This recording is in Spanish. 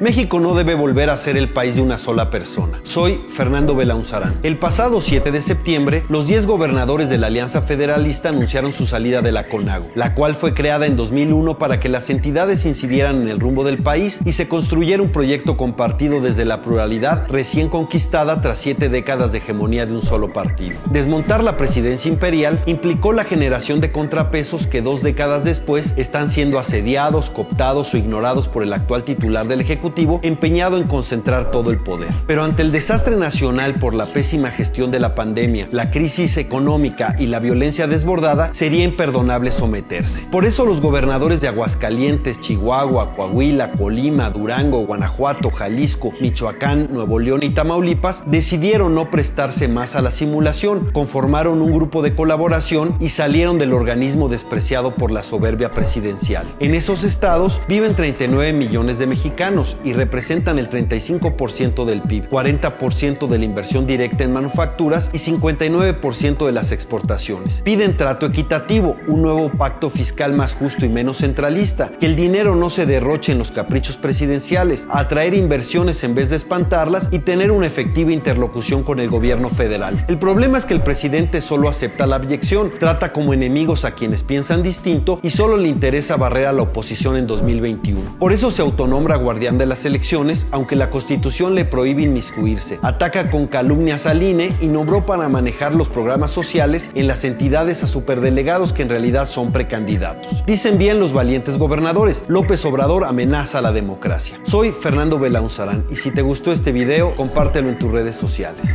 México no debe volver a ser el país de una sola persona. Soy Fernando Belaunzarán. El pasado 7 de septiembre, los 10 gobernadores de la Alianza Federalista anunciaron su salida de la CONAGO, la cual fue creada en 2001 para que las entidades incidieran en el rumbo del país y se construyera un proyecto compartido desde la pluralidad recién conquistada tras siete décadas de hegemonía de un solo partido. Desmontar la presidencia imperial implicó la generación de contrapesos que dos décadas después están siendo asediados, cooptados o ignorados por el actual titular del Ejecutivo empeñado en concentrar todo el poder. Pero ante el desastre nacional por la pésima gestión de la pandemia, la crisis económica y la violencia desbordada, sería imperdonable someterse. Por eso los gobernadores de Aguascalientes, Chihuahua, Coahuila, Colima, Durango, Guanajuato, Jalisco, Michoacán, Nuevo León y Tamaulipas decidieron no prestarse más a la simulación, conformaron un grupo de colaboración y salieron del organismo despreciado por la soberbia presidencial. En esos estados viven 39 millones de mexicanos y representan el 35% del PIB, 40% de la inversión directa en manufacturas y 59% de las exportaciones. Piden trato equitativo, un nuevo pacto fiscal más justo y menos centralista, que el dinero no se derroche en los caprichos presidenciales, atraer inversiones en vez de espantarlas y tener una efectiva interlocución con el gobierno federal. El problema es que el presidente solo acepta la abyección, trata como enemigos a quienes piensan distinto y solo le interesa barrer a la oposición en 2021. Por eso se autonombra guardián de las elecciones, aunque la Constitución le prohíbe inmiscuirse. Ataca con calumnias al INE y nombró para manejar los programas sociales en las entidades a superdelegados que en realidad son precandidatos. Dicen bien los valientes gobernadores, López Obrador amenaza la democracia. Soy Fernando Belaunzarán y si te gustó este video, compártelo en tus redes sociales.